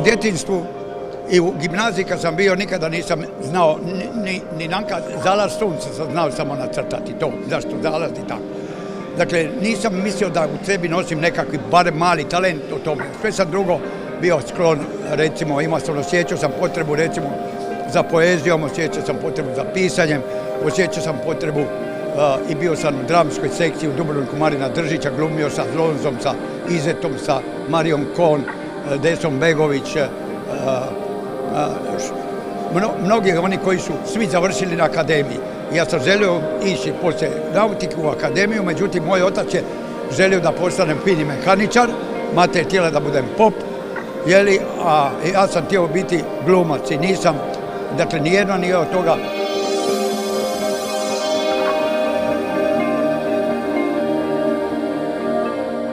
djetinstvu i u gimnaziji kad sam bio nikada nisam znao ni, ni, zalaz sunca sam znao samo nacrtati to, zašto zalaz i tako. Dakle, nisam mislio da u sebi nosim nekakvi barem mali talent u tome. Sve sam drugo bio sklon, recimo, imao sam, osjećao sam potrebu, recimo, za poezijom, osjećao sam potrebu za pisanjem, osjećao sam potrebu i bio sam u dramskoj sekciji u Dubrovniku Marina Držića, glumio sa Zlonzom, sa Izetom, sa Marijom Kon, Desom Begović, mnogi oni koji su svi završili na akademiji. Ja sam želio ići poslije nautiku u akademiju, međutim moj otac je želio da postanem fini mehaničar, mate je htjela da budem pop, jeli, a ja sam htio biti glumac i nisam, dakle nijedno nije od toga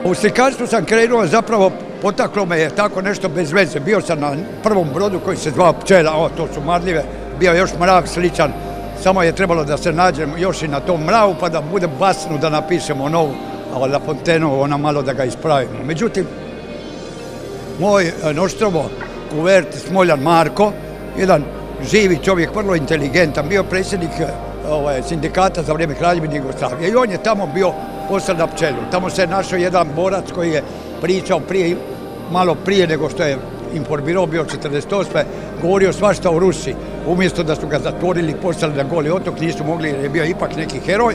U slikarstvu sam krenuo zapravo potaklo me je tako nešto bez veze. Bio sam na prvom brodu koji se zvao Pčela, o, to su marljive, bio još mrav sličan, samo je trebalo da se nađemo još i na tom mravu pa da bude basnu da napišemo novu, La Fontenu ona malo da ga ispravimo. Međutim, moj e, noštrovo kuvert Smoljan Marko, jedan živi čovjek, vrlo inteligentan, bio predsjednik e, ovaj, sindikata za vrijeme Kraljevine Jugoslavije i on je tamo bio poslan na pčelu. Tamo se našao jedan borac koji je pričao prije, malo prije nego što je informirao bio 48. govorio svašta o Rusi. Umjesto da su ga zatvorili, poslali na goli otok, nisu mogli jer je bio ipak neki heroj.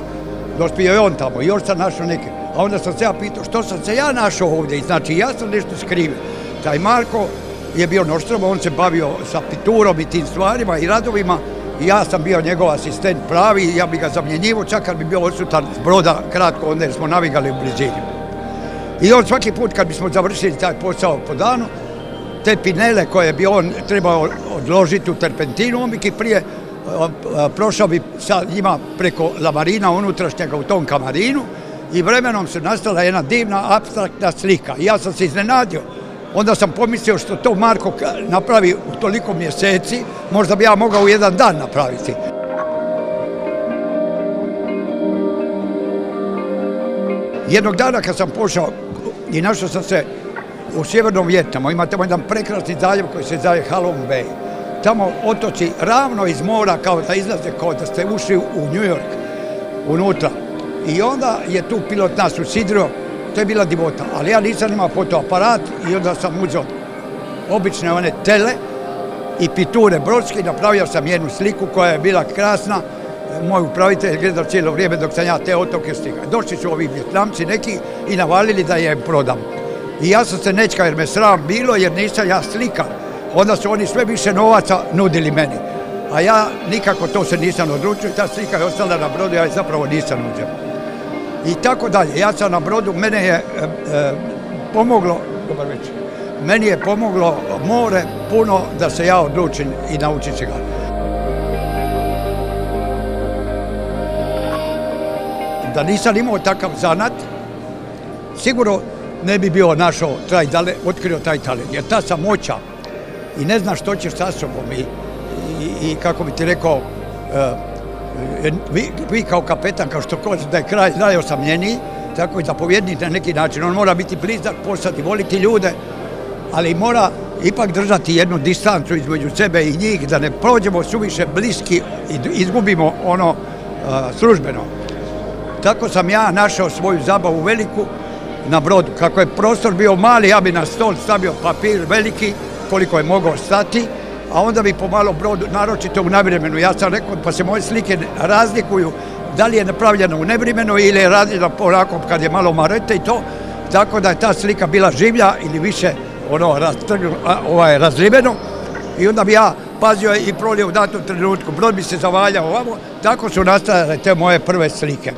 Dospio je on tamo, još sam našao neke. A onda sam se ja pitao što sam se ja našao ovdje i znači ja sam nešto skrivio. Taj Marko je bio noštrom, on se bavio sa piturom i tim stvarima i radovima. I ja sam bio njegov asistent pravi, ja bi ga zamjenjivo, čak kad bi bio odsutan s broda kratko, onda smo navigali u blizini. I on svaki put kad bismo završili taj posao po danu, te pinele koje bi on trebao odložiti u terpentinu, on bi prije prošao bi sa njima preko lamarina unutrašnjega u tom kamarinu i vremenom se nastala jedna divna abstraktna slika. Ja sam se iznenadio. Onda sam pomislio što to Marko napravi u toliko mjeseci, možda bi ja mogao u jedan dan napraviti. Jednog dana kad sam pošao i našao sam se u sjevernom Vjetnamu, ima tamo jedan prekrasni zaljev koji se zove Halong Bay. Tamo otoci ravno iz mora kao da izlaze, kao da ste ušli u New York, unutra. I onda je tu pilot nas usidrio, to je bila divota, ali ja nisam imao fotoaparat i onda sam uzeo obične one tele i piture brodske i napravio sam jednu sliku koja je bila krasna, moj upravitelj je gledao cijelo vrijeme dok sam ja te otoke stigao. Došli su ovi vjetnamci neki i navalili da je prodam. I ja sam se nečka jer me sram bilo jer nisam ja slikar. Onda su oni sve više novaca nudili meni. A ja nikako to se nisam odlučio ta slika je ostala na brodu, ja je zapravo nisam nuđen. I tako dalje. Ja sam na brodu, mene je e, e, pomoglo, dobar večer, meni je pomoglo more puno da se ja odlučim i naučim se ga. Da nisam imao takav zanat, sigurno ne bi bio našao taj, otkrio taj talent. Jer ta samoća i ne znaš što ćeš sa sobom i, kako bi ti rekao, e, vi, kao kapetan, kao što kaže da je kraj najosamljeniji, tako i zapovjednik na neki način. On mora biti blizak, postati, voliti ljude, ali mora ipak držati jednu distancu između sebe i njih, da ne prođemo suviše bliski i izgubimo ono uh, službeno. Tako sam ja našao svoju zabavu veliku na brodu. Kako je prostor bio mali, ja bi na stol stavio papir veliki, koliko je mogao stati, a onda bi pomalo brodu, naročito u nevremenu, ja sam rekao pa se moje slike razlikuju da li je napravljeno u nevremenu ili je radila onako kad je malo marete i to, tako da je ta slika bila življa ili više ono ovaj, i onda bi ja pazio i prolio u datom trenutku, brod bi se zavaljao ovamo, tako su nastale te moje prve slike.